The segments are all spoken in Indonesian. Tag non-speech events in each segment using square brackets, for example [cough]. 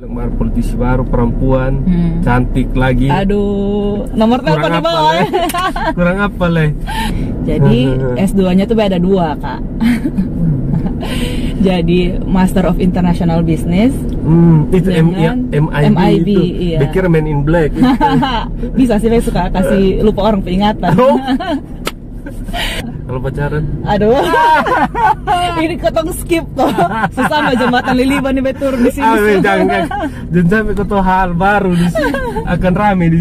Lembar politisi baru perempuan Hmm. cantik lagi Aduh, nomor telepon di bawah. leh? kurang apa leh [laughs] Jadi [laughs] S2-nya tuh beda dua, Kak. [laughs] Jadi Master of International Business. hmm, itu M, ya, MIB, MIB, itu iya. Pikir Men in Black Bisa sih Bek, suka kasih lupa orang peringatan. Oh. Kalau pacaran Aduh. [laughs] Ini ketong skip kok. Sesama jembatan Liliban nih betur di sini. ah, weh, jangan jangan jangan sampai hal baru di sini akan rame di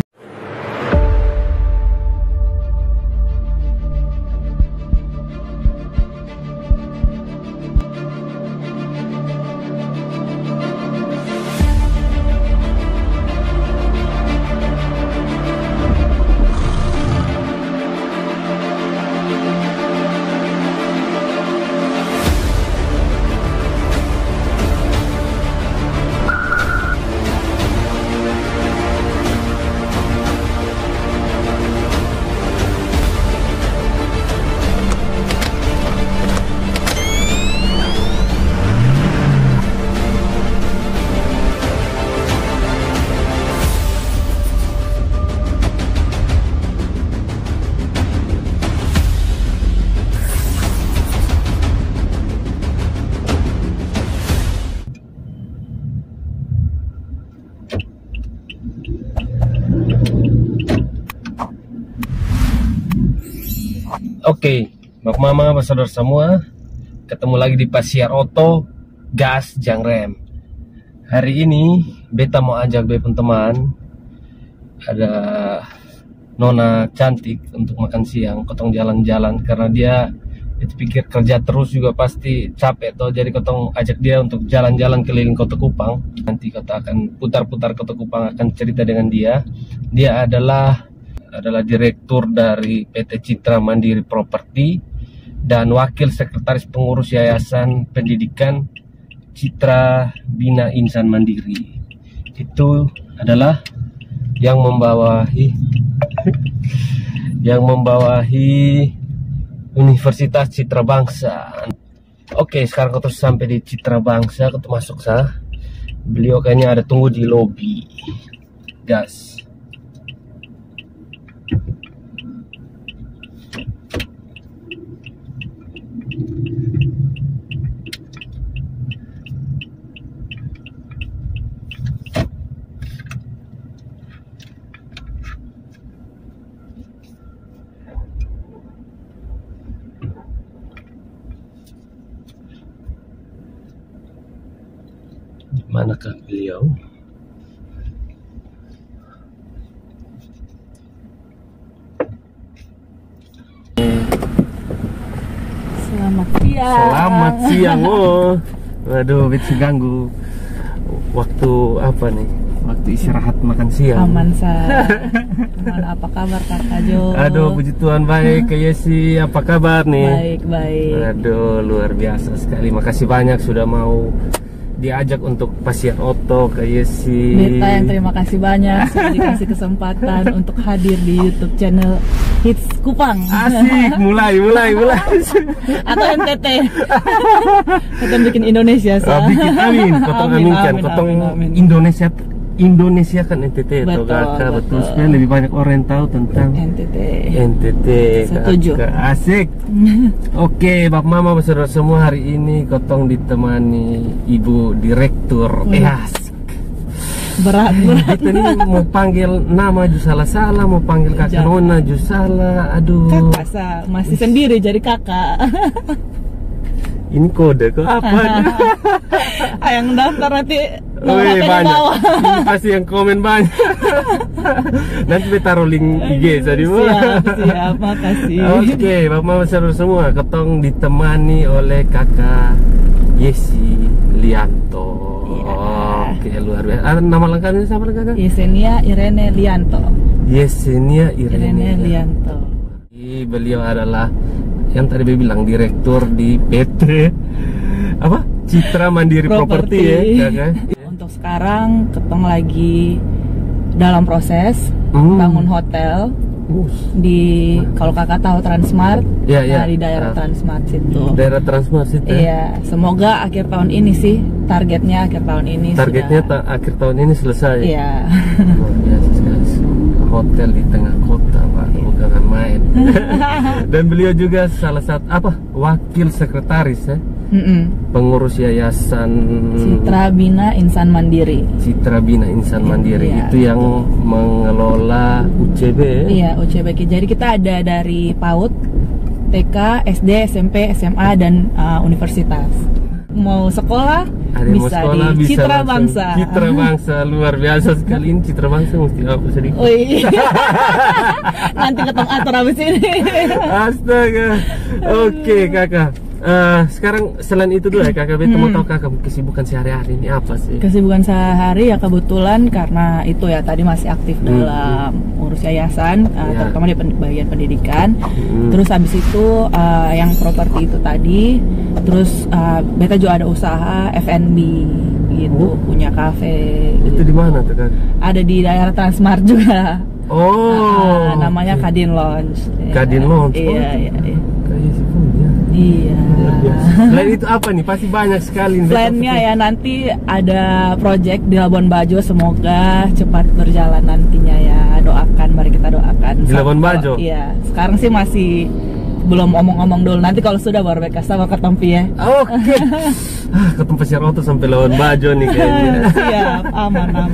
Oke, Bapak Mama, Bapak Saudara semua, ketemu lagi di Pasiar Oto Gas Jangrem. Hari ini beta mau ajak beberapa teman. Ada Nona cantik untuk makan siang, kotong jalan-jalan. Karena dia itu pikir kerja terus juga pasti capek toh. Jadi kotong ajak dia untuk jalan-jalan keliling kota Kupang. Nanti kota akan putar-putar kota Kupang akan cerita dengan dia. Dia adalah adalah direktur dari PT Citra Mandiri Properti dan wakil sekretaris pengurus Yayasan Pendidikan Citra Bina Insan Mandiri. Itu adalah yang membawahi yang membawahi Universitas Citra Bangsa. Oke, sekarang terus sampai di Citra Bangsa, kau masuk sah. Beliau kayaknya ada tunggu di lobi. Gas. Manakah beliau? Selamat siang. Selamat siang, [laughs] oh. Waduh, bisa ganggu waktu apa nih? Waktu istirahat makan siang. Aman sa. Aman apa kabar Kakak Jo? Aduh, puji Tuhan baik. Kayak sih, apa kabar nih? Baik, baik. Aduh, luar biasa sekali. Makasih banyak sudah mau diajak untuk pasien oto ke Yesi. Meta yang terima kasih banyak sudah dikasih kesempatan untuk hadir di YouTube channel Hits Kupang Asik, mulai, mulai, mulai. [laughs] atau NTT. Kita bikin Indonesia Ah, sa. bikin amin, kotong Amin, amin, kotong amin, amin. Indonesia Indonesia kan NTT Betul, toh kakak betul betul. sekali lebih banyak orang yang tahu tentang NTT. NTT Setuju. kakak. asik [laughs] oke bab mama saudara semua hari ini kotong ditemani ibu direktur Wih. eh asik Berat, [laughs] berat. kita ini mau panggil nama ju salah salah mau panggil kakak nona ju salah aduh Kakak sa, masih sendiri jadi kakak. ini kode kok [laughs] apa yang daftar nanti Wih, HP di banyak. bawah. [laughs] Pasti yang komen banyak. [laughs] Nanti kita taruh link IG tadi Bu. Siap, siap, makasih. Oke, Bapak saudara semua, ketong ditemani oleh kakak Yesi Lianto. Iya. Oke, luar biasa. Ah, nama lengkapnya siapa kakak? Yesenia Irene Lianto. Yesenia Irene Irene. Lianto. Beliau adalah yang tadi bilang direktur di PT apa? Citra Mandiri Properti ya, kakak. Untuk sekarang ketong lagi dalam proses Hmm. bangun hotel di kalau kakak tahu Transmart, Iya, iya. nah, di daerah Ah. Transmart situ. Daerah Transmart situ. ya? Iya, semoga akhir tahun ini sih targetnya akhir tahun ini. Targetnya sudah- ta- akhir tahun ini selesai. Iya. Biasa sekali. Hotel di tengah kota, Pak. Iya. Bukan main. [laughs] Dan beliau juga salah satu apa? Wakil sekretaris ya, Mm-mm. pengurus yayasan Citra Bina Insan Mandiri. Citra Bina Insan Mandiri Iya, itu yang mengelola UCB. ya? Iya, UCBK. Jadi kita ada dari PAUD, TK, SD, SMP, SMA dan uh, universitas. Mau sekolah Ada bisa sekolah di bisa Citra langsung. Bangsa. Citra Bangsa luar biasa sekali ini Citra Bangsa mesti apa sedikit. Oh iya. [laughs] Nanti ketemu atur habis ini. Astaga. Oke kakak. Eh, sekarang selain itu dulu ya kakak, Beta mau tahu kakak kesibukan sehari-hari ini apa sih? Kesibukan sehari ya kebetulan karena itu ya tadi masih aktif dalam urus yayasan, uh, terutama di pen- bagian pendidikan. Hmm. Terus habis itu uh, yang properti itu tadi, terus uh, beta juga ada usaha F&B gitu, Oh. punya kafe. Itu di mana tuh kakak? Ada di daerah Transmart juga. Oh, Uh, namanya Kadin Lounge. Kadin Ya. Lounge. Iya, Oh, iya, iya. Sih punya. Iya. Selain itu apa nih? Pasti banyak sekali. Plannya ya nanti ada project di Labuan Bajo semoga cepat berjalan nantinya ya doakan mari kita doakan. Di Labuan Bajo? Iya sekarang sih masih belum omong-omong dulu nanti kalau sudah baru mereka sama ketempi ya. Oke. [laughs] ah, ketemu pasir auto sampai lawan Bajo nih kayaknya. [laughs] Siap aman aman.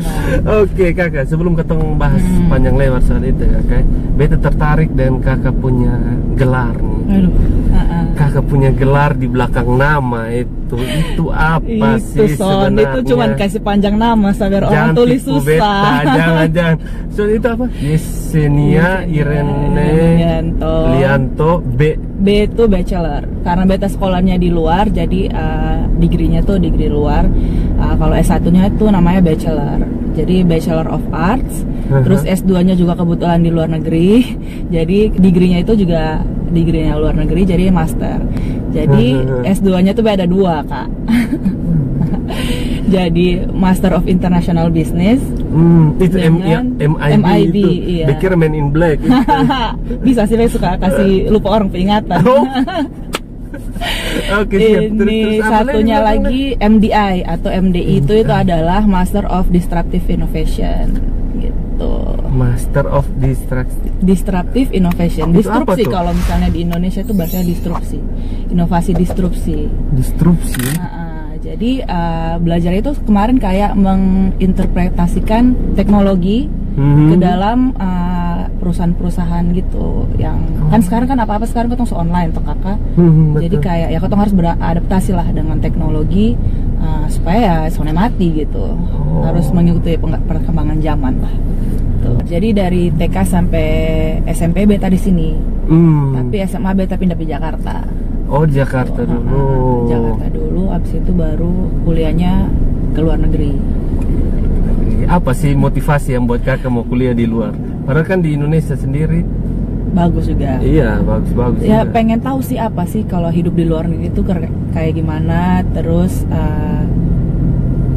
Oke kakak, sebelum ketemu bahas Hmm. panjang lebar soal itu kakak, beta tertarik dan kakak punya gelar nih. Aduh. ah-ah. Kakak punya gelar di belakang nama itu, itu apa Itu sih son sebenarnya? itu cuman kasih panjang nama sampai orang tulis tipu beta, susah. [laughs] jangan jangan. So itu apa? Yesenia Irene Lianto. Lianto B. B itu bachelor. Karena beta sekolahnya di luar jadi uh, degree-nya tuh degree luar. Uh, kalau S1-nya itu namanya bachelor. Jadi bachelor of arts. Terus S2-nya juga kebetulan di luar negeri. [laughs] Jadi degree-nya itu juga degree-nya luar negeri jadi master. Jadi Uh-huh. S2-nya tuh beda dua kak. [laughs] Jadi Master of International Business Hmm, itu M, ya, MIB, MIB, itu. iya. Pikir Men in Black. itu. [laughs] bisa sih saya suka kasih [laughs] lupa orang peringatan Oh. [laughs] Oke siap. Terus, ini terus satunya belakang lagi MDI atau MDI itu itu adalah Master of Disruptive Innovation gitu. Master of Distraction. Disruptive Innovation, Itu disrupsi kalau misalnya di Indonesia itu bahasanya disrupsi, inovasi disrupsi. Disrupsi. Nah, ah, jadi uh, belajar itu kemarin kayak menginterpretasikan teknologi Mhm. ke dalam uh, perusahaan-perusahaan gitu yang kan sekarang kan apa-apa sekarang ketong so online tuh kakak Hmm, jadi betul. kayak ya ketong harus beradaptasi lah dengan teknologi uh, supaya ya soalnya mati gitu Oh. harus mengikuti perkembangan zaman lah Tuh. jadi dari TK sampai SMP beta di sini Hmm. tapi SMA beta pindah ke Jakarta Oh Jakarta Tuh, dulu. uh, Jakarta dulu abis itu baru kuliahnya ke luar negeri Apa sih motivasi yang buat kakak mau kuliah di luar? Padahal kan di Indonesia sendiri. bagus juga Iya bagus-bagus. ya juga. pengen tahu sih apa sih kalau hidup di luar negeri itu kayak gimana terus uh,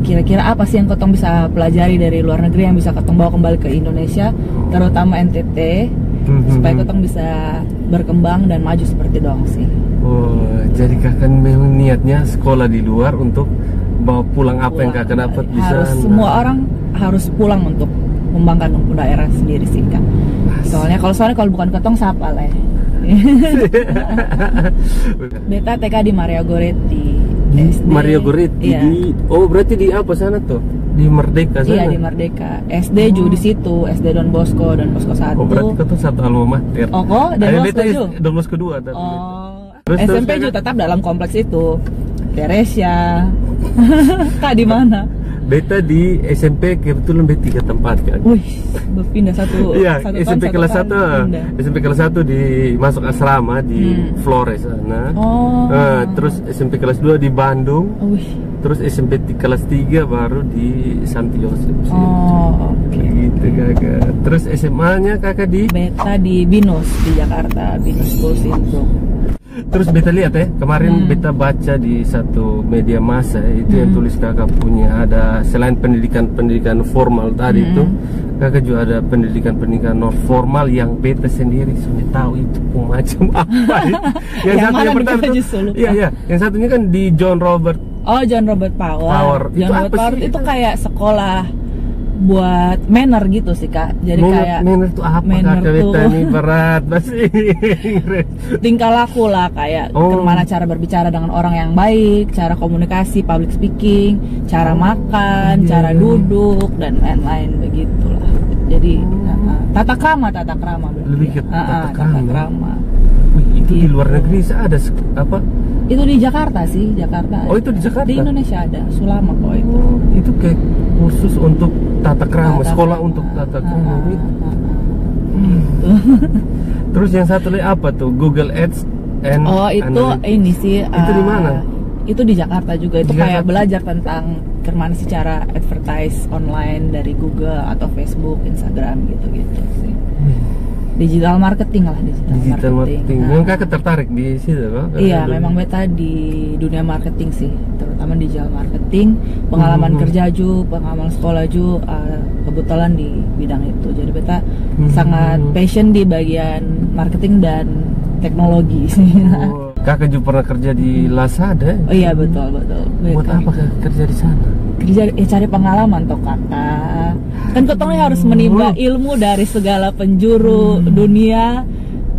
kira-kira apa sih yang ketong bisa pelajari dari luar negeri yang bisa ketong bawa kembali ke Indonesia terutama NTT Mhm. supaya ketong bisa berkembang dan maju seperti dong sih Oh, jadi kakak memang niatnya sekolah di luar untuk bawa pulang apa yang Pulang kakak dapat di harus sana. semua orang harus pulang untuk membanggakan daerah sendiri sih kak soalnya kalau soalnya kalau bukan ketong siapa lah ya. [laughs] Beta TK di Maria Goretti di SD. Mario Goretti Iya. di oh berarti di apa sana tuh di Merdeka sana Iya di Merdeka. SD juga di situ, SD Don Bosco, Don Bosco 1. oh berarti kau tuh satu alma mater Oh, kok? Don Bosco juga? Don Bosco dua tapi Oh. Terus, SMP juga tetap dalam kompleks itu. Teresia. [laughs] Kak di mana? Beta di SMP kebetulan beta tiga tempat kan Wih, berpindah satu [laughs] Iya, satu SMP kelas satu 1 tahun pindah. SMP kelas 1 di masuk asrama di Hmm. Flores sana. Oh. Eh, terus SMP kelas 2 di Bandung, Wih. terus SMP ti- kelas 3 baru di Santi Yosef. Oh, oke. Gitu kakak. Terus SMA-nya kakak di Beta di Binus di Jakarta, Binus School Syndrome. Terus beta lihat ya, kemarin Hmm. beta baca di satu media massa ya, itu yang Hmm. tulis kakak punya ada selain pendidikan-pendidikan formal tadi Hmm. itu, kakak juga ada pendidikan-pendidikan non formal yang beta sendiri sudah tahu itu macam [laughs] apa itu. [laughs] Yang mana nih pertama kita tuh- justru lupa. iya iya, yang satunya kan di John Robert. Oh, John Robert Power. Power. Itu John Robert apa Power sih? itu kayak sekolah buat manner gitu sih kak. Jadi Manner- kayak manner tuh apa manner beta tuh- ini [laughs] berat bahasa Inggris. [laughs] tingkah laku lah kayak Oh. gimana cara berbicara dengan orang yang baik, cara komunikasi, public speaking, cara makan, iya, cara iya. duduk dan lain-lain begitulah. Jadi uh, tata krama, tata krama Lebih ke ya. Uh, uh, tata krama. krama. Wih, itu di Gitu. luar negeri ada apa? Itu di Jakarta sih, Jakarta. Oh, itu di Jakarta? Di Indonesia ada, Sulama kok itu. Oh, itu kayak khusus untuk tata krama, Tata sekolah untuk tata Ah, krama. Hmm. Terus yang satu lagi apa tuh? Google Ads and Oh itu Analytics. ini sih. Itu di mana? Itu di Jakarta juga. Itu Di kayak Jakarta. belajar tentang gimana sih cara advertise online dari Google atau Facebook, Instagram gitu-gitu sih. Wih, Digital marketing lah digital, Digital marketing. Nah, Memang kakak tertarik di situ kok? Iya, memang beta di dunia marketing sih, terutama digital marketing, pengalaman Hmm. kerja ju, pengalaman sekolah ju, uh, kebetulan di bidang itu. Jadi beta Hmm. sangat passion di bagian marketing dan teknologi sih. Oh, [laughs] kakak juga pernah kerja di Lazada. Oh iya betul betul. Buat Betul. apa kakak kerja di sana? Kerja ya cari pengalaman toh kakak. Kan ketongnya harus menimba ilmu dari segala penjuru dunia.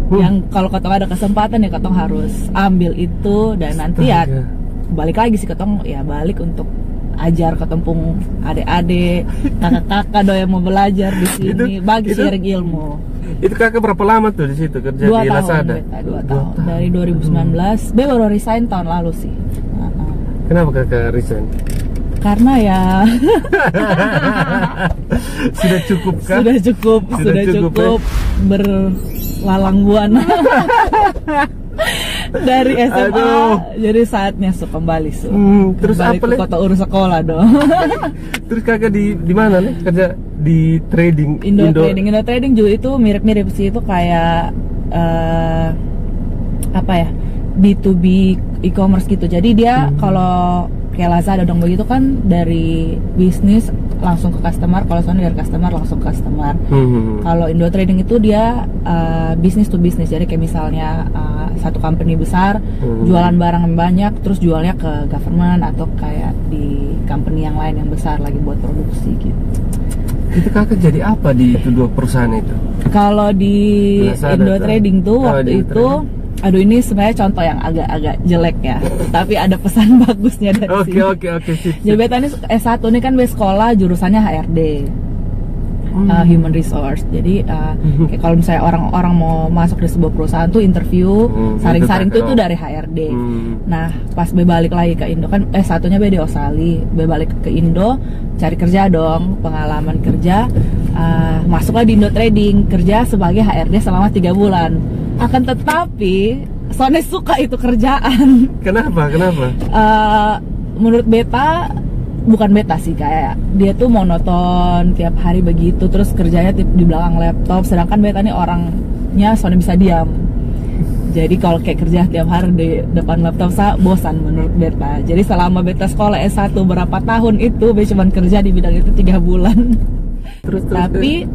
Hmm. Yang kalau ketong ada kesempatan ya ketong harus ambil itu dan nanti ya Astaga. Balik lagi sih ketong ya balik untuk ajar ke tempung adik-adik, kakak-kakak do yang mau belajar di [laughs] sini, Itu- bagi itu- sharing ilmu. Itu kakak berapa lama tuh di situ kerja Dua di tahun, Lazada? beta, dua, tahun. Dari 2019, be baru resign tahun lalu sih. Kenapa kakak resign? Karena ya [laughs] Sudah cukup kah? sudah cukup Sudah sudah, cukup, cukup, berlalang buana [laughs] dari SMA Aduh. jadi saatnya su kembali su Hmm, terus Kembali apa ke kota urus sekolah dong. [laughs] Terus kakak di di mana nih? Kerja di trading Indo, trading. Indo trading juga itu mirip-mirip sih. Itu kayak eh, apa ya? B2B e-commerce gitu. Jadi dia Hmm. kalau kayak Lazada dong begitu kan dari bisnis langsung ke customer kalau sana dari customer langsung ke customer Hmm. Kalau Indo Trading itu dia uh, bisnis to bisnis, jadi kayak misalnya uh, satu company besar Hmm. jualan barang yang banyak, terus jualnya ke government atau kayak di company yang lain yang besar lagi buat produksi gitu. Itu kakak jadi apa di itu dua perusahaan itu? Kalau di Lazada Indo. Trading tuh waktu itu, aduh ini sebenarnya contoh yang agak-agak jelek ya, tapi ada pesan [laughs] bagusnya dari Oke sini. oke oke sip. Jadi beta ini S1 ini kan beta sekolah jurusannya HRD. uh, human resource. Jadi uh, kayak kalau misalnya orang-orang mau masuk di sebuah perusahaan tuh interview, Hmm, saring-saring itu tuh itu dari HRD. Hmm. Nah, pas be balik lagi ke Indo kan eh satunya be di Australia, be balik ke Indo cari kerja dong, pengalaman kerja. Uh, masuklah di Indo Trading kerja sebagai HRD selama tiga bulan. Akan tetapi Soalnya suka itu kerjaan. Kenapa? Kenapa? Eh, menurut beta bukan beta sih kayak dia tuh monoton tiap hari begitu terus kerjanya di belakang laptop sedangkan beta nih orangnya soalnya bisa diam jadi kalau kayak kerja tiap hari di depan laptop saya bosan menurut beta jadi selama beta sekolah S1 berapa tahun itu be cuma kerja di bidang itu tiga bulan Terus terus. tapi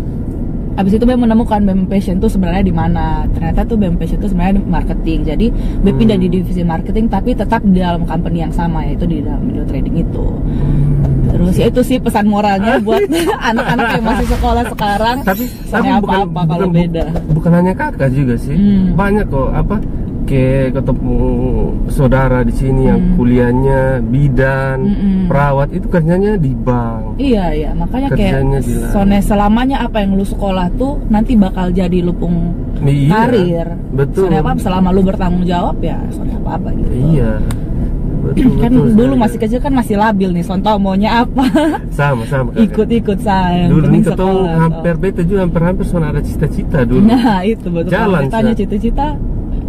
abis itu Bem menemukan Bem Passion tuh sebenarnya di mana. Ternyata tuh Bem Passion tuh sebenarnya marketing. Jadi Bem Hmm. pindah di divisi marketing tapi tetap di dalam company yang sama yaitu di dalam video trading itu. Terus ya itu sih pesan moralnya [laughs] buat [laughs] anak-anak yang masih sekolah sekarang. Tapi tapi soalnya bukan apa-apa kalau bukan, beda. bukan hanya kakak juga sih. Hmm. banyak kok apa kayak ketemu saudara di sini yang Hmm. kuliahnya bidan Mm-mm. perawat itu kerjanya di bank Iya iya makanya Kerjanya kayak soalnya selamanya apa yang lu sekolah tuh nanti bakal jadi lupung Iya, karir. betul. Soalnya apa selama lu bertanggung jawab ya soalnya apa apa gitu. iya betul, [clears throat] kan betul dulu sekali. masih kecil kan masih labil nih contoh maunya apa sama sama ikut-ikut saya yang dulu nih ketemu hampir beta juga hampir-hampir soalnya ada cita-cita dulu nah itu betul Jalan, tanya cita-cita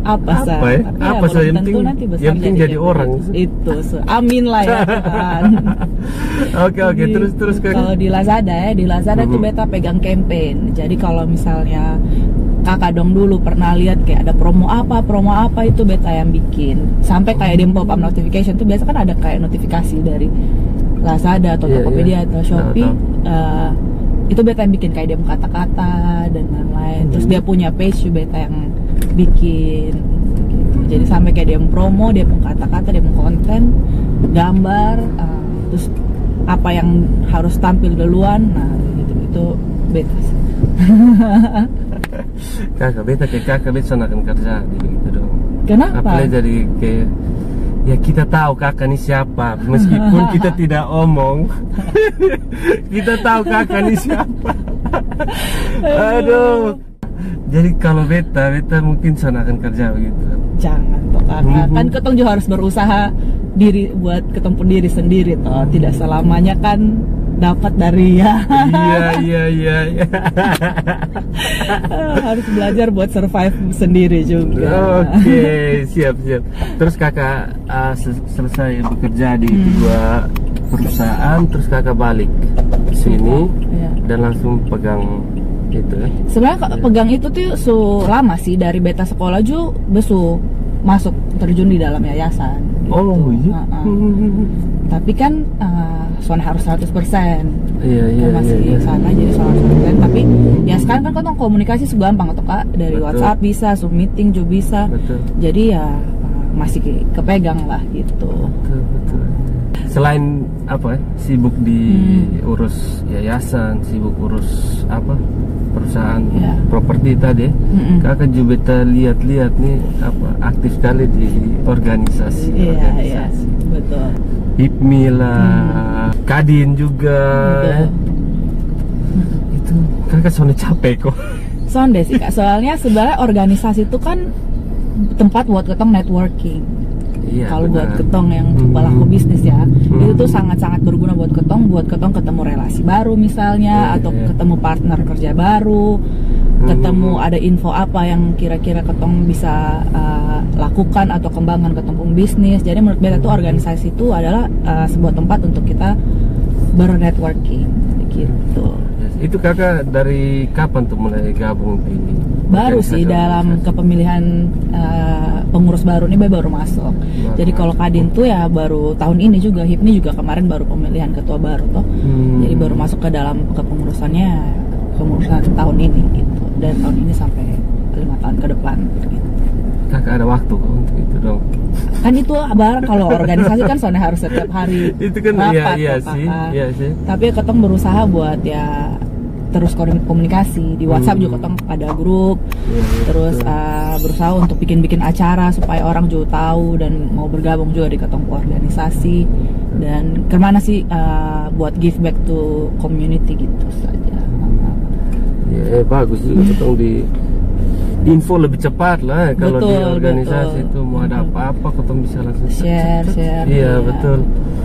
apa, Apa Sa? ya? Tapi Apa, belum Sa? Yang penting- nanti besar yang penting jadi kayak orang. gitu. itu Sa. amin lah ya [laughs] Tuhan. oke oke Gitu. terus terus kakak kalau di Lazada ya di Lazada tuh Mhm. beta pegang campaign jadi kalau misalnya kakak dong dulu pernah lihat kayak ada promo apa promo apa itu beta yang bikin sampai kayak di pop up notification tuh biasa kan ada kayak notifikasi dari Lazada atau Iya, Tokopedia iya. atau Shopee Tahu, Eh, itu beta yang bikin kayak dia kata-kata dan lain-lain terus Hmm. dia punya page beta yang bikin gitu. jadi sampai kayak dia promo dia kata-kata dia konten gambar eh, terus apa yang harus tampil duluan nah gitu itu beta [laughs] kakak beta kayak kakak beta akan kerja di begitu dong. Kenapa? Apalagi jadi kayak ya kita tahu kakak ini siapa meskipun [laughs] kita tidak omong. [laughs] Kita tahu kakak ini siapa. Aduh jadi kalau beta beta mungkin sana akan kerja begitu jangan toh kakak kan ketong juga harus berusaha diri buat ketemu diri sendiri toh tidak selamanya kan dapat dari ya iya [laughs] iya iya iya. harus belajar buat survive sendiri juga Oke, [laughs] siap siap. Terus kakak uh, sel- selesai bekerja di Hmm. dua perusahaan, terus kakak balik ke sini Iya. dan langsung pegang itu ya. sebenarnya kak, pegang itu tuh su lama sih dari beta sekolah juga besu masuk terjun di dalam yayasan gitu. Oh iya. Ha-ha. tapi kan uh, soalnya harus 100% Iya iya kan masih iya. iya. sana jadi soal persen tapi ya sekarang kan kan komunikasi segampang atau kak dari Betul. WhatsApp bisa Zoom meeting juga bisa Betul. jadi ya uh, masih ke- kepegang lah gitu Betul betul. Selain apa ya, sibuk di Hmm. urus yayasan, sibuk urus apa perusahaan Iya. properti tadi. Mm-mm. Kakak juga kita lihat-lihat nih apa aktif sekali di organisasi. iya iya organisasi. betul HIPMI lah, Kadin juga. Betul. [laughs] Itu kakak soalnya capek kok. Sonde sih kak soalnya sebenarnya organisasi itu kan tempat buat ketong networking Iya. kalau buat ketong yang Hmm. pelaku bisnis ya Hmm. itu tuh sangat-sangat berguna buat ketong buat ketong ketemu relasi baru misalnya Iya, atau iya. ketemu partner kerja baru ketemu Hmm. ada info apa yang kira-kira ketong bisa uh, lakukan atau kembangkan ketong bisnis jadi menurut beta tuh organisasi itu adalah uh, sebuah tempat untuk kita bernetworking gitu Itu kakak dari kapan tuh mulai gabung di ini? baru sih dalam kepemilihan uh, pengurus baru ini baru masuk. Baru Jadi kalau. Kadin tuh ya baru tahun ini juga HIPMI juga kemarin baru pemilihan ketua baru toh. Hmm. Jadi baru masuk ke dalam kepengurusannya pengurusan tahun ini gitu. Dan tahun ini sampai lima tahun ke depan gitu. kakak ada waktu kok untuk itu dong. Kan itu barang kalau organisasi kan soalnya harus setiap hari itu kan iya rapat iya toh, sih, Kakak. iya sih. Tapi ketong berusaha buat ya terus komunikasi di WhatsApp Hmm. juga ketong ada grup Iya, iya, terus betul. uh, berusaha untuk bikin-bikin acara supaya orang juga tahu dan mau bergabung juga di ketong organisasi dan ke mana sih uh, buat give back to community gitu saja Ya, eh, bagus juga [laughs] ketong di info lebih cepat lah kalau di Betul, organisasi betul. itu mau ada apa-apa ketong bisa langsung Share, cek. share, Iya iya. betul.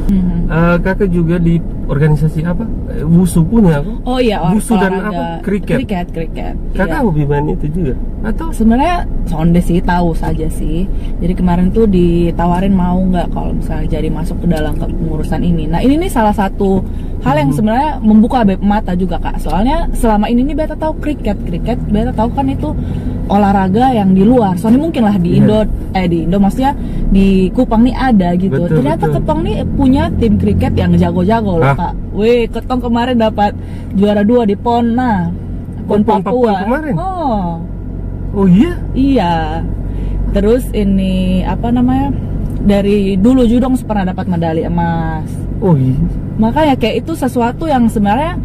Mhm. Eh, kakak juga di organisasi apa? Eh, Wusu punya aku. oh iya or- Wusu dan apa? Kriket. kriket kriket Kakak iya. hobi main itu juga? Atau? sebenarnya sonde sih tahu saja sih jadi kemarin tuh ditawarin mau nggak kalau misalnya jadi masuk ke dalam kepengurusan ini nah ini nih salah satu hal yang Mhm. sebenarnya membuka mata juga kak soalnya selama ini nih beta tahu kriket kriket beta tahu kan itu olahraga yang di luar soalnya mungkin lah di Iya. Indo eh di Indo maksudnya di Kupang nih ada gitu Betul, ternyata betul. Kupang nih punya tim kriket yang jago-jago loh Ah. Kak weh ketong kemarin dapat juara dua di PON nah PON Papua kemarin? oh Oh iya? Iya. Terus ini apa namanya? Dari dulu Judong pernah dapat medali emas. Oh iya. Makanya kayak itu sesuatu yang sebenarnya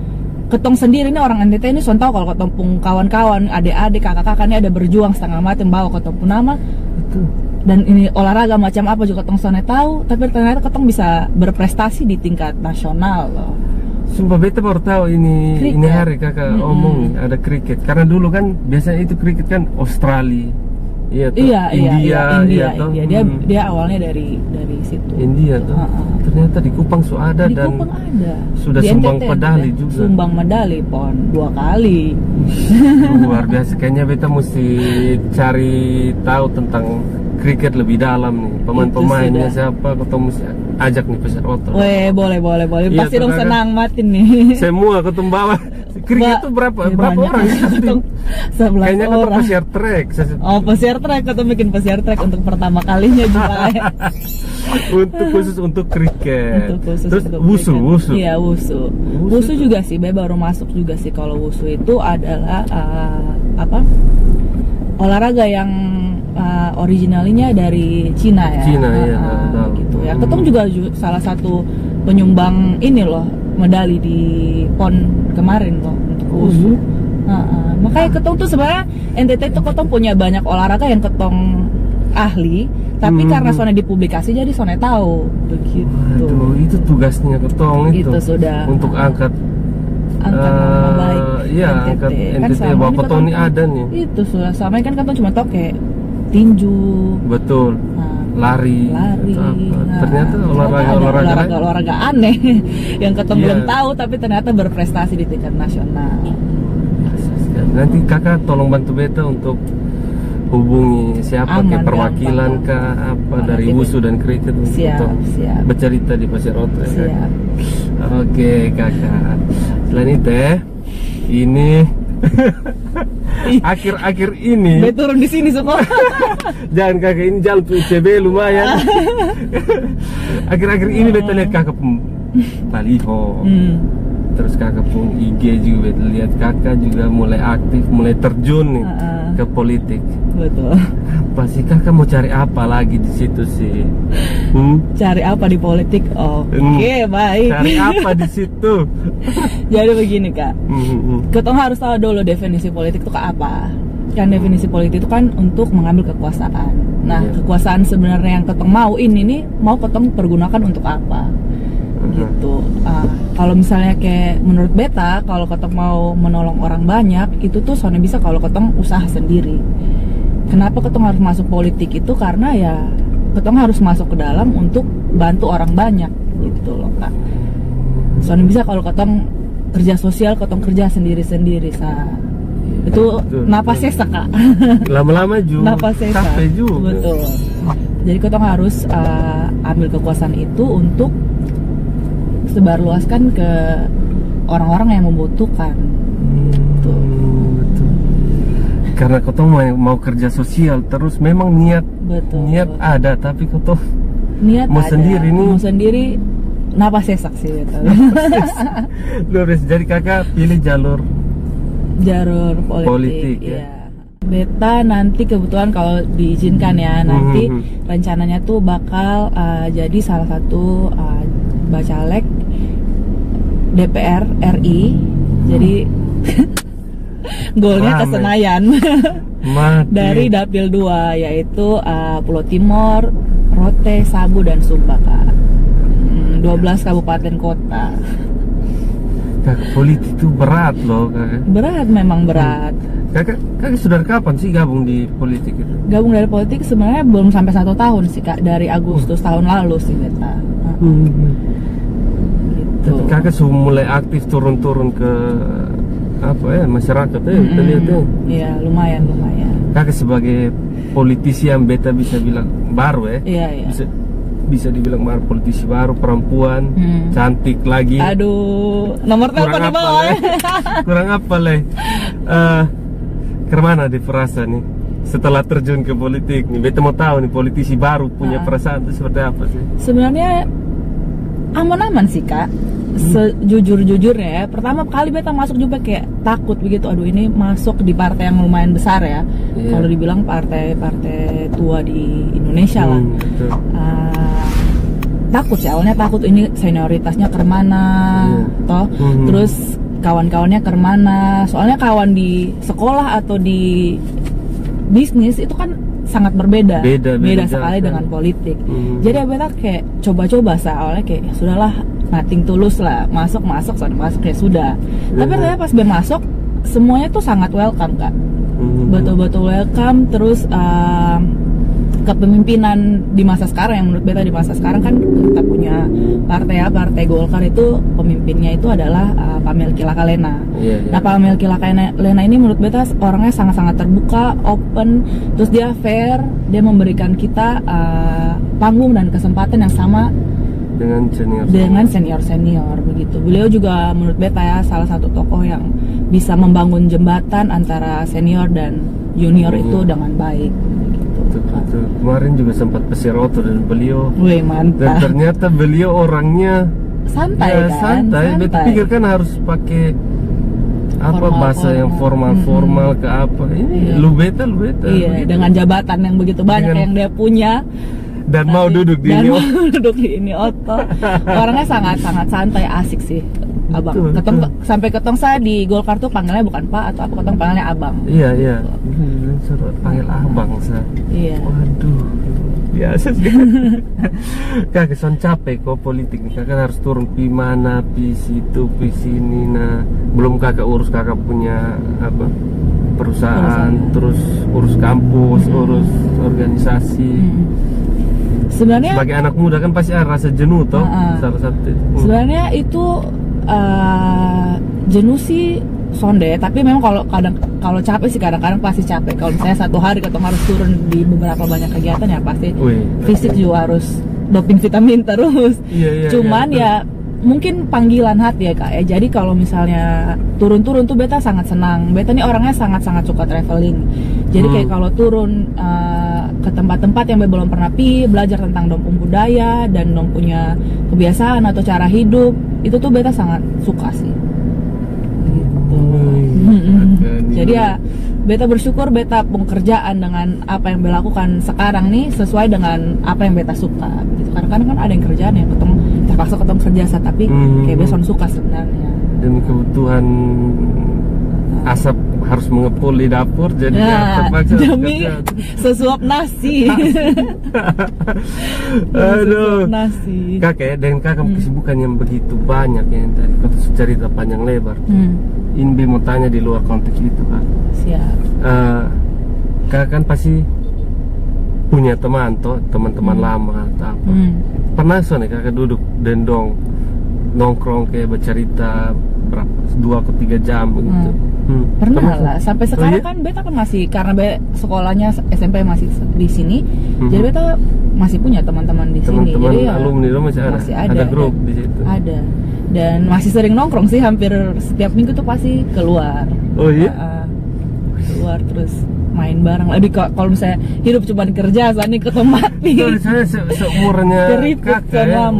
ketong sendiri nih orang NTT ini son tahu kalau ketong kawan-kawan, adik-adik, kakak-kakak ini ada berjuang setengah mati bawa ketong nama Betul. Dan ini olahraga macam apa juga ketong sana tahu, tapi ternyata ketong bisa berprestasi di tingkat nasional loh. Sumpah beta baru tahu ini Kriket. ini hari kakak Mm-mm. omong nih ada kriket. Karena dulu kan biasanya itu kriket kan Australia. Iya toh. Iya, iya, India, iya, India, toh. India. Dia Hmm. dia awalnya dari dari situ. India tuh. Ha-ha. Ternyata di Kupang su ada di dan Kupang ada sudah Di sumbang NTT medali ada. juga. sumbang medali pon dua kali luar biasa. Kayaknya beta mesti cari tahu tentang kriket lebih dalam nih. Pemain-pemainnya siapa? Ketemu ajak nih peser otot. Weh, boleh, boleh, boleh. Iya, Pasti dong senang matin nih. Semua ketemu bawah. [laughs] Kriket tuh berapa? ya, berapa banyak. orang? Sebelas Kayaknya kan pesiar trek. Oh, pesiar trek atau bikin pesiar trek untuk pertama kalinya juga ya. [laughs] untuk khusus untuk kriket. untuk khusus Terus untuk wusu, kriket. wusu. Iya, wusu. Wusu Wusu itu- juga sih, Be baru masuk juga sih kalau wusu itu adalah uh, apa? Olahraga yang uh, originalnya dari Cina ya. Cina, Uh, iya, uh, gitu ya. Hmm. Ketong juga ju- salah satu penyumbang ini loh medali di PON kemarin loh untuk wusu. iya? Heeh. makanya ketong tuh sebenarnya NTT itu ketong punya banyak olahraga yang ketong ahli, tapi Hmm. karena soalnya dipublikasi jadi soalnya tahu begitu. Waduh, itu tugasnya ketong itu. Gitu sudah. Untuk angkat Angkat nama eh, baik Iya, NTT. angkat Kan NTT bahwa ini ketong ini ada nih. Itu sudah sama kan ketong cuma kayak tinju, Betul. nah, Lari. lari. nah, ternyata olahraga olahraga olahraga olahraga aneh [laughs] yang ketong Iya. belum tahu tapi ternyata berprestasi di tingkat nasional. Nanti kakak tolong bantu beta untuk hubungi siapa Aman, kayak perwakilan gampang. kah apa Aman, dari itu. wusu dan kriket untuk Siap, untuk siap. bercerita di Pasir Oto ya, Kak? Oke kakak. Selain itu ya, ini [laughs] akhir-akhir ini Be turun di sini semua. [laughs] jangan kakak ini jalan tuh ICB lumayan. [laughs] akhir-akhir ini beta lihat kakak pun baliho. hmm. Terus kakak pun IG juga beta lihat kakak juga mulai aktif, mulai terjun nih. Ke politik. Betul. Apa sih kakak mau cari apa lagi di situ sih? Hmm? Cari apa di politik? Oke, Hmm. baik. Cari apa di [laughs] situ? Jadi begini kak, Hmm, hmm, hmm. Ketong harus tahu dulu definisi politik itu ke apa. Kan definisi politik itu kan untuk mengambil kekuasaan. Nah, Iya. kekuasaan sebenarnya yang ketong mau ini nih mau ketong pergunakan untuk apa? Gitu. Ah, kalau misalnya kayak menurut beta, kalau ketong mau menolong orang banyak, itu tuh soalnya bisa kalau ketong usaha sendiri. Kenapa ketong harus masuk politik itu karena ya ketong harus masuk ke dalam untuk bantu orang banyak gitu loh kak. Soalnya bisa kalau ketong kerja sosial, ketong kerja sendiri-sendiri sa. Itu Betul, napasnya betul. kak. Lama-lama juga napasnya capek juga. Betul. Jadi ketong harus uh, ambil kekuasaan itu untuk sebarluaskan ke orang-orang yang membutuhkan. Gitu. Hmm, betul. Karena kau tahu mau, mau kerja sosial terus memang niat Betul. niat ada tapi kau tahu Niat mau ada. sendiri nih. Mau sendiri napas sesak sih betul. [laughs] lurus jadi kakak pilih jalur jalur politik, Politik, ya. ya. Beta nanti kebetulan kalau diizinkan ya nanti Mhm. rencananya tuh bakal uh, jadi salah satu uh, bacalek DPR RI. Jadi [laughs] golnya ke. Senayan [laughs] dari dapil 2 yaitu uh, Pulau Timur, Rote, Sabu dan Sumba Kak. Hmm, 12 kabupaten kota. kakak politik itu berat loh kakak Berat memang berat. kakak kakak sudah kapan sih gabung di politik itu gabung dari politik sebenarnya belum sampai satu tahun sih kak dari Agustus tahun lalu sih beta Heeh, Tapi kakak sudah mulai aktif turun-turun ke apa ya masyarakat ya kita Mm-mm. lihat ya. Iya lumayan lumayan. Kakak sebagai politisi yang beta bisa bilang baru ya. Iya iya. Bisa bisa dibilang baru politisi baru perempuan Hmm. cantik lagi. Aduh nomor telepon di bawah leh? [laughs] kurang apa leh Eh, ke mana di perasa nih? Setelah terjun ke politik nih beta mau tahu nih politisi baru punya Ah. perasaan itu seperti apa sih? Sebenarnya aman-aman sih kak sejujur-jujurnya ya pertama kali beta masuk juga kayak takut begitu aduh ini masuk di partai yang lumayan besar ya Iya. kalau dibilang partai-partai tua di Indonesia lah Hmm, betul. Ah, takut sih awalnya takut ini senioritasnya ke mana Iya. toh Mhm. terus kawan-kawannya ke mana soalnya kawan di sekolah atau di bisnis itu kan sangat berbeda Beda, beda sekali jauh, dengan kan? politik Mhm. jadi beta kayak coba-coba awalnya kayak ya sudahlah nating tulus lah masuk masuk sudah masuk ya sudah tapi Mhm. ternyata pas gue masuk semuanya tuh sangat welcome kak Hmm. betul-betul welcome terus um, kepemimpinan di masa sekarang yang menurut beta di masa sekarang kan kita punya partai ya partai Golkar itu pemimpinnya itu adalah uh, Pak Melki Lakalena. Iya, iya. Nah Pak Melki Lakalena ini menurut beta orangnya sangat-sangat terbuka, open, terus dia fair, dia memberikan kita uh, panggung dan kesempatan yang sama dengan senior dengan senior senior begitu. Beliau juga menurut beta ya salah satu tokoh yang bisa membangun jembatan antara senior dan junior Iya. itu dengan baik. Betul. Kemarin juga sempat pesiar oto dan beliau Wih dan mantap. ternyata beliau orangnya Santai ya, kan? santai. Beta pikir kan harus pakai apa Formal, bahasa yang formal. formal-formal ke apa ini Iya. lu beta lu beta Iya, begitu. dengan jabatan yang begitu banyak Dengan- yang dia punya dan mau Tapi- duduk di dan ini mau [laughs] duduk di ini oto. Orangnya sangat sangat santai, asik sih. Abang. Betul, ketong betul. sampai ketong saya di Golkar tuh panggilnya bukan Pak atau apa ketong panggilnya Abang. iya iya Ini suruh panggil abang sa Iya. waduh biasa sih [laughs] kakak son capek kok politik nih kakak harus turun pi mana pi situ pi sini nah belum kakak urus kakak punya apa perusahaan Perusahaan. terus urus kampus urus organisasi Mm. Sebenarnya sebagai anak muda kan pasti ada rasa jenuh toh salah satu Hmm. sebenarnya itu eh, jenuh sih sonde tapi memang kalau kadang kalau capek sih kadang-kadang pasti capek. Kalau misalnya satu hari ketemu harus turun di beberapa banyak kegiatan ya pasti Wih, fisik juga harus doping vitamin terus. Iya, iya, cuman iya, ya mungkin panggilan hati ya kak ya. Jadi kalau misalnya turun-turun tuh beta sangat senang. Beta nih orangnya sangat-sangat suka traveling. Jadi kayak Hmm. kalau turun eh, ke tempat-tempat yang beta belum pernah pi belajar tentang dom budaya dan dom punya kebiasaan atau cara hidup itu tuh beta sangat suka sih. Gitu. Jadi ya beta bersyukur beta pekerjaan dengan apa yang beta lakukan sekarang nih sesuai dengan apa yang beta suka. Gitu. Kadang-kadang kan ada yang kerjaan yang ketemu terpaksa ketemu kerja sa, tapi Hmm. kayak beson suka sebenarnya demi kebutuhan asap harus mengepul di dapur jadi ya, ya terpaksa [laughs] demi kerja. sesuap nasi [laughs] Aduh. nasi kakek dan kakak Hmm. kesibukan yang begitu banyak ya tadi kau tuh cerita panjang lebar hmm, Inbi mau tanya di luar konteks itu kak siap Eh, kakak kan pasti punya teman toh teman-teman Hmm. lama atau apa hmm. Pernah so nih kakak duduk dendong nongkrong kayak bercerita berapa dua ke tiga jam gitu Hmm. Pernah lah, sampai sekarang iya? kan beta kan masih karena be sekolahnya SMP masih di sini, Mhm. jadi beta masih punya teman-teman di sini. teman-teman Jadi ya alumni masih ada masih ada, grup dan- di situ Ada. Dan masih sering nongkrong sih, hampir setiap minggu tuh pasti keluar. Oh iya? Ah, keluar terus main bareng. Lebih kok kalau misalnya hidup cuma kerja, saat ini ketemu mati. se seumurnya Keriput kakak ya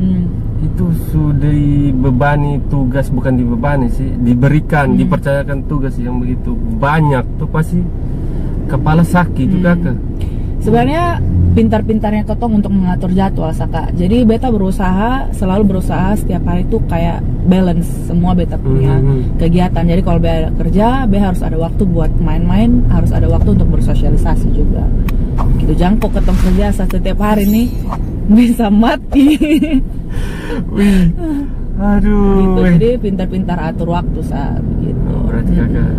Hmm. itu sudah dibebani tugas bukan dibebani sih diberikan Hmm. dipercayakan tugas yang begitu banyak tuh pasti kepala sakit Hmm. juga kakak Sebenarnya pintar-pintarnya ketong untuk mengatur jadwal Saka. Jadi beta berusaha selalu berusaha setiap hari tuh kayak balance semua beta punya Mhm. kegiatan. Jadi kalau beta kerja, beta harus ada waktu buat main-main, harus ada waktu untuk bersosialisasi juga. Gitu jangkok ketong kerja setiap hari nih [laughs] bisa mati. wih aduh gitu. Jadi pintar-pintar atur waktu saat gitu. Oh, berarti kakak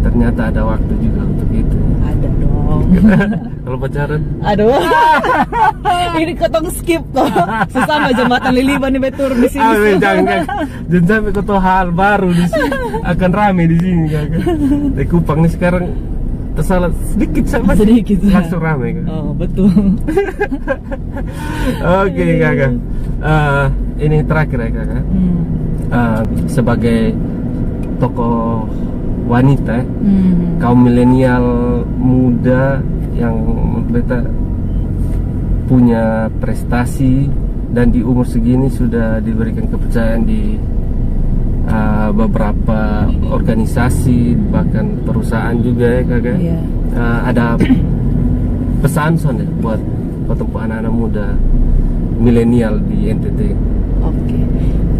ternyata ada waktu juga untuk itu Ada dong. [laughs] kalau pacaran Aduh, [laughs] ini ketong skip kok. Sesama jembatan Liliban nih betur di sini. Weh, jangan jangan sampai tahu hal baru di sini akan rame di sini kakak di Kupang nih sekarang tersalah sedikit sama Sedikit. langsung rame kakak Oh betul. [laughs] Oke kakak Eh, Ini terakhir ya kakak Hmm. Eh, Sebagai tokoh wanita Hmm. Kaum milenial muda Yang menurut Punya prestasi Dan di umur segini sudah diberikan kepercayaan di eh, Beberapa organisasi Bahkan perusahaan juga ya kakak Iya. Eh, Ada [coughs] pesan son ya buat buat anak-anak muda milenial di NTT Oke.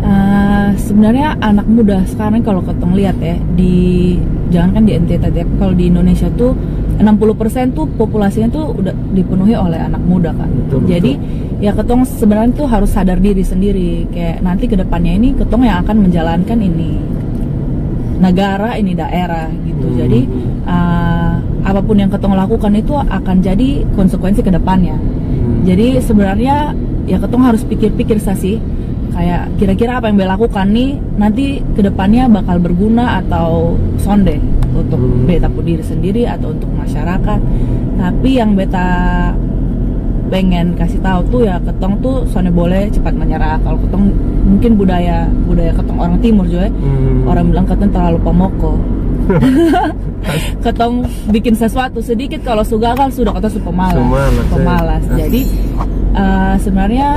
Eh, sebenarnya anak muda sekarang kalau ketong lihat ya di jangan kan di NTT tapi kalau di Indonesia tuh 60% tuh populasinya tuh udah dipenuhi oleh anak muda kan. Betul, betul. Jadi ya ketong sebenarnya tuh harus sadar diri sendiri kayak nanti ke depannya ini ketong yang akan menjalankan ini negara ini daerah gitu Hmm. jadi uh, apa pun yang ketong lakukan itu akan jadi konsekuensi ke depannya Hmm. jadi sebenarnya ya ketong harus pikir-pikir sih kayak kira-kira apa yang beta lakukan nih nanti ke depannya bakal berguna atau sonde untuk Hmm. beta pun diri sendiri atau untuk masyarakat tapi yang beta pengen kasih tahu tuh ya ketong tuh sonde boleh cepat menyerah kalau ketong mungkin budaya budaya ketong orang timur juga ya, Hmm. orang bilang ketong terlalu pemoko [laughs] ketong bikin sesuatu sedikit kalau sudah gagal sudah ketong pemalas Pemalas, ya. pemalas jadi eh, sebenarnya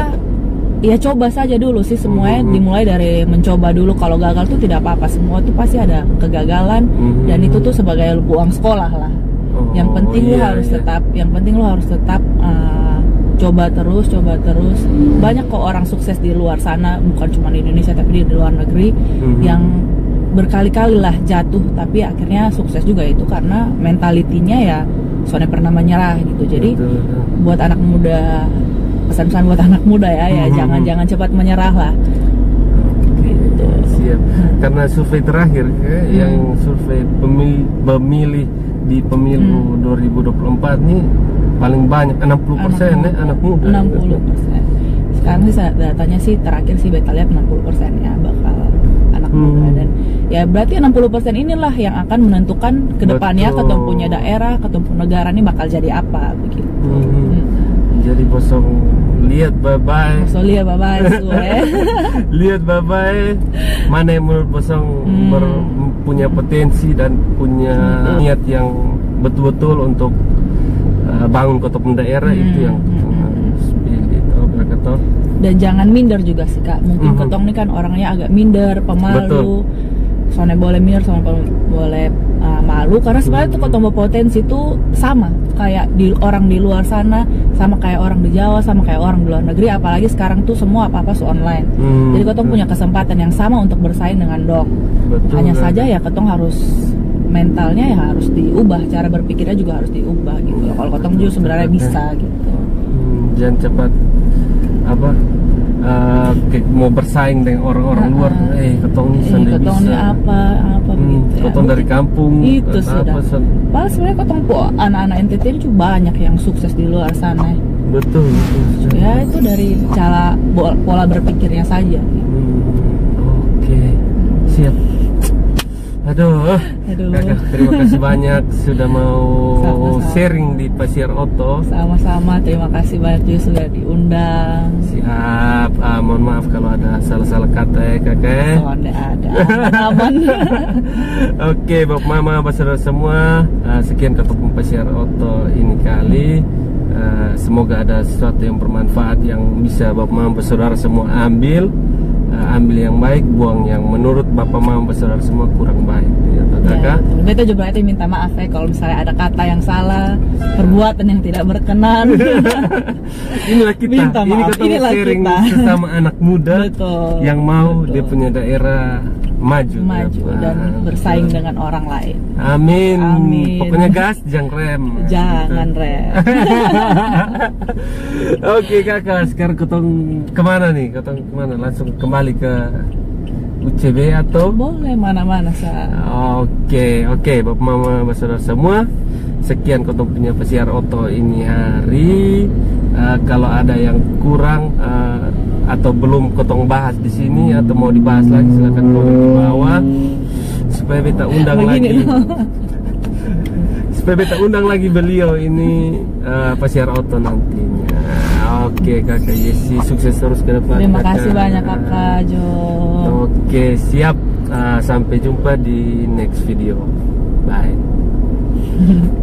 ya coba saja dulu sih semuanya Mhm. dimulai dari mencoba dulu kalau gagal tuh tidak apa-apa semua tuh pasti ada kegagalan Mhm. dan itu tuh sebagai uang sekolah lah Oh, yang penting lu iya, harus iya. tetap yang penting lu harus tetap uh, coba terus coba terus banyak kok orang sukses di luar sana bukan cuma di Indonesia tapi di luar negeri Mhm. yang berkali-kali lah jatuh tapi akhirnya sukses juga itu karena mentalitinya ya soalnya pernah menyerah gitu jadi betul. buat anak muda pesan-pesan buat anak muda ya ya Mhm. jangan jangan cepat menyerah lah gitu Siap. Karena survei terakhir eh, Hmm. yang survei pemilih, pemilih di pemilu Hmm. 2024 nih paling banyak 60 persen ya anak muda. 60 persen sekarang sih datanya sih terakhir sih beta lihat 60 persen ya bakal anak Hmm. muda dan ya berarti 60 persen inilah yang akan menentukan ke depannya Betul. ketemu punya daerah ketemu negara ini bakal jadi apa begitu Mhm. Hmm. Jadi bosong lihat bye bye. So lihat bye bye [laughs] lihat bye bye. Mana yang menurut bosong Hmm. ber- punya potensi dan punya Betul. niat yang betul-betul untuk uh, bangun kota daerah Hmm. itu yang Hmm. harus pilih itu kata dan jangan minder juga sih kak mungkin Mhm. ketong ini kan orangnya agak minder pemalu Betul. soalnya boleh minder soalnya boleh malu karena sebenarnya tuh ketemu potensi tuh sama kayak di orang di luar sana sama kayak orang di Jawa sama kayak orang di luar negeri apalagi sekarang tuh semua apa apa su online. Hmm, jadi ketong betul. punya kesempatan yang sama untuk bersaing dengan dong. Betul, hanya kan? saja ya ketong harus mentalnya ya harus diubah cara berpikirnya juga harus diubah gitu kalau ketong juga sebenarnya bisa gitu. Hmm, jangan cepat apa uh, kayak mau bersaing dengan orang-orang Ah, luar ah. eh ketong nih Eh, sendiri ketong bisa apa apa Hmm, begitu ya. ketong dari kampung itu sudah Padahal sebenarnya ketong anak-anak NTT ini juga banyak yang sukses di luar sana betul, betul. ya itu dari cara pola berpikirnya saja Hmm, oke siap aduh. Aduh. kakak terima kasih banyak sudah mau Sama-sama. sharing di Pasiar Oto. Sama-sama. Terima kasih banyak juga sudah diundang. Siap. Ah, mohon maaf kalau ada salah-salah kata ya kakak oh ada ada. [laughs] Aman. Oke, Bapak Mama, Saudara semua, uh, sekian ketemu Pasiar Oto ini kali. Uh, semoga ada sesuatu yang bermanfaat yang bisa Bapak Mama, Saudara semua ambil. Uh, ambil yang baik, buang yang menurut Bapak Mama, Saudara semua kurang baik. Ya, toh, Ya, kakak? betul. Beta juga berarti minta maaf ya kalau misalnya ada kata yang salah, perbuatan yang tidak berkenan. [laughs] Inilah kita. Minta ini maaf, ketemu inilah sharing kita. sesama anak muda [laughs] Betul, yang mau betul. dia punya daerah maju. Maju ya, dan bersaing Betul. dengan orang lain. Amin. Amin. Pokoknya gas, jangan rem. Jangan Gitu. rem. [laughs] Oke kakak, sekarang ketong ke mana nih? Ketong ke mana? Langsung kembali ke UCB atau? Boleh mana-mana sa. Oke, oke, bapak mama, bapak saudara semua. Sekian ketong punya pesiar oto ini hari. Eh, kalau ada yang kurang eh, atau belum ketong bahas di sini atau mau dibahas lagi silakan komen di bawah supaya beta undang Begini lagi. loh. [laughs] supaya beta undang lagi beliau ini uh, pasiar auto nantinya. Oke kakak Yesi sukses terus ke depan. Terima kakak. kasih banyak kakak Jo. Oke siap. Uh, sampai jumpa di next video. Bye. [laughs]